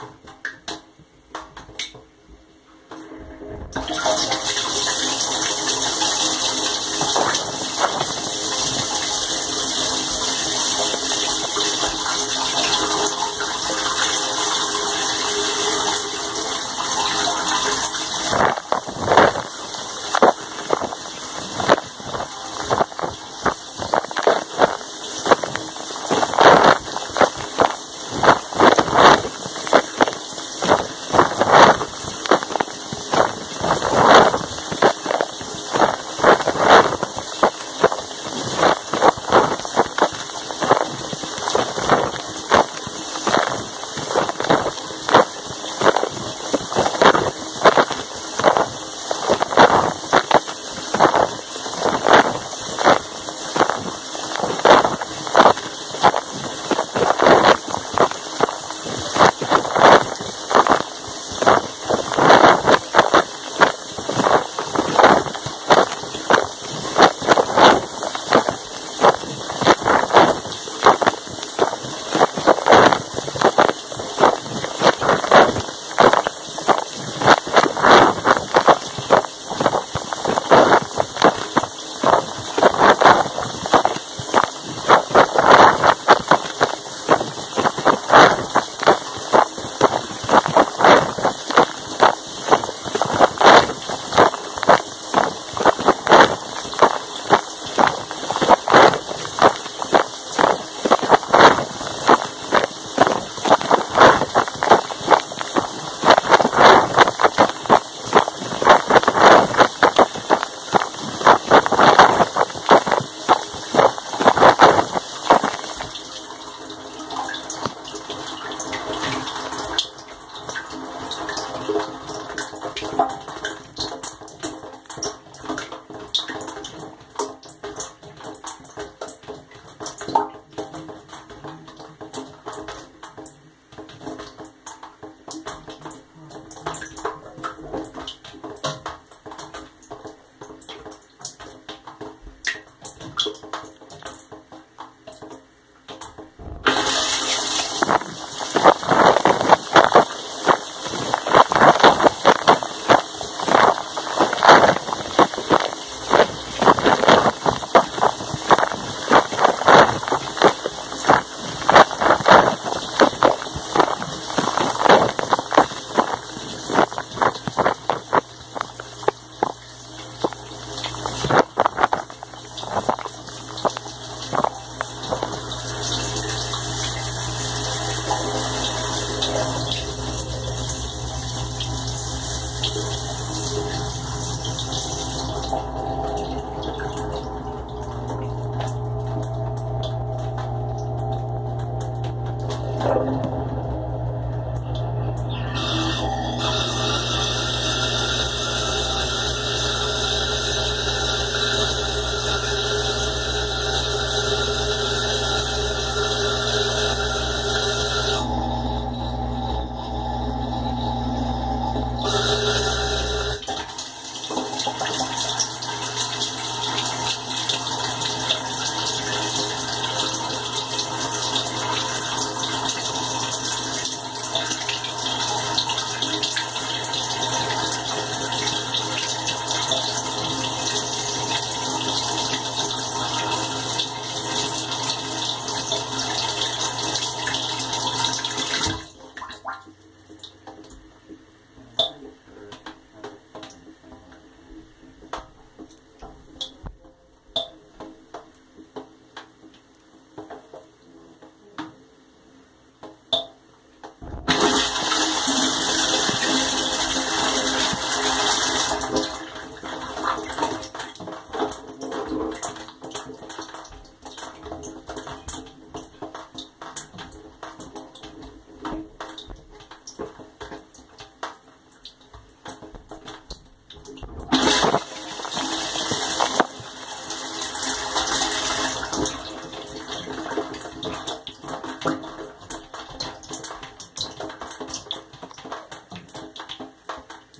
you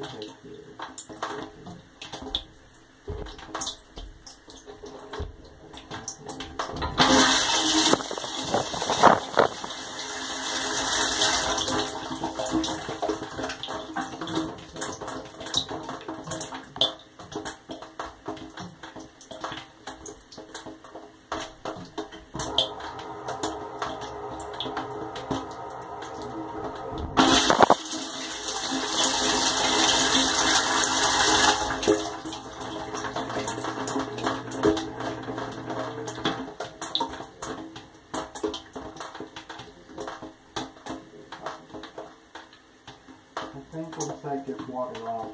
I think we'll take this water off